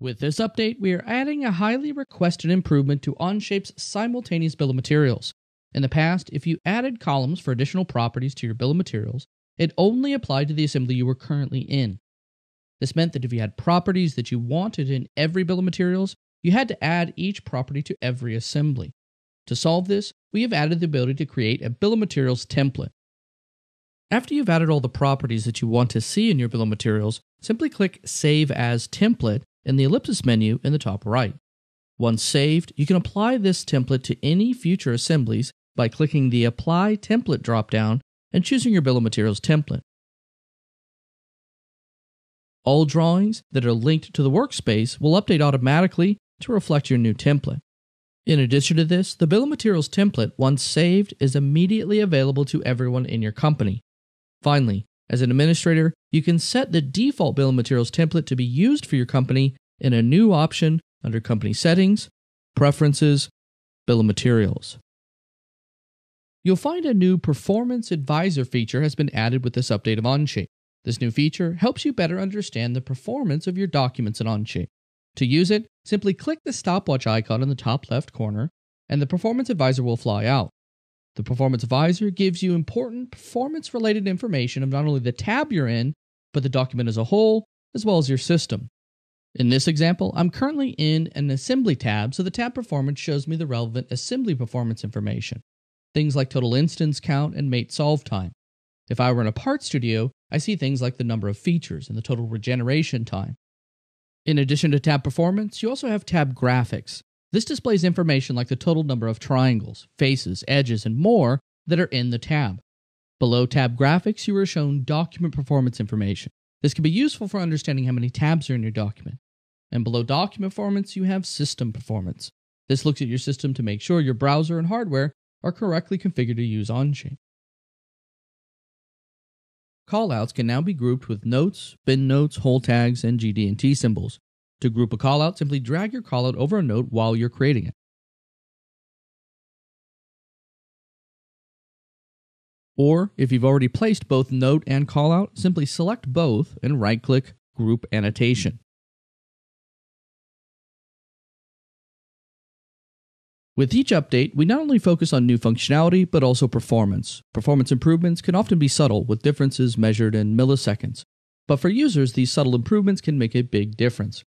With this update, we are adding a highly requested improvement to Onshape's simultaneous bill of materials. In the past, if you added columns for additional properties to your bill of materials, it only applied to the assembly you were currently in. This meant that if you had properties that you wanted in every bill of materials, you had to add each property to every assembly. To solve this, we have added the ability to create a bill of materials template. After you've added all the properties that you want to see in your bill of materials, simply click Save as Template in the ellipsis menu in the top right. Once saved, you can apply this template to any future assemblies by clicking the Apply Template dropdown and choosing your bill of materials template. All drawings that are linked to the workspace will update automatically to reflect your new template. In addition to this, the bill of materials template, once saved, is immediately available to everyone in your company. Finally, as an administrator, you can set the default bill of materials template to be used for your company in a new option under Company Settings, Preferences, Bill of Materials. You'll find a new Performance Advisor feature has been added with this update of Onshape. This new feature helps you better understand the performance of your documents in Onshape. To use it, simply click the stopwatch icon in the top left corner, and the Performance Advisor will fly out. The Performance Advisor gives you important performance related information of not only the tab you're in, but the document as a whole, as well as your system. In this example, I'm currently in an assembly tab, so the tab performance shows me the relevant assembly performance information. Things like total instance count and mate solve time. If I were in a part studio, I see things like the number of features and the total regeneration time. In addition to tab performance, you also have tab graphics. This displays information like the total number of triangles, faces, edges, and more that are in the tab. Below tab graphics, you are shown document performance information. This can be useful for understanding how many tabs are in your document. And below document performance, you have system performance. This looks at your system to make sure your browser and hardware are correctly configured to use Onshape. Callouts can now be grouped with notes, bin notes, hole tags, and GD&T symbols. To group a callout, simply drag your callout over a note while you're creating it. Or, if you've already placed both note and callout, simply select both and right click Group Annotation. With each update, we not only focus on new functionality, but also performance. Performance improvements can often be subtle, with differences measured in milliseconds. But for users, these subtle improvements can make a big difference.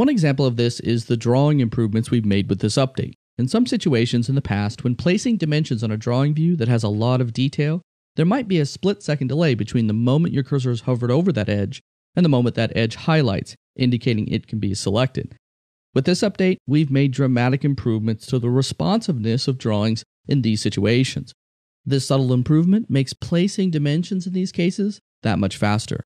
One example of this is the drawing improvements we've made with this update. In some situations in the past, when placing dimensions on a drawing view that has a lot of detail, there might be a split second delay between the moment your cursor is hovered over that edge and the moment that edge highlights, indicating it can be selected. With this update, we've made dramatic improvements to the responsiveness of drawings in these situations. This subtle improvement makes placing dimensions in these cases that much faster.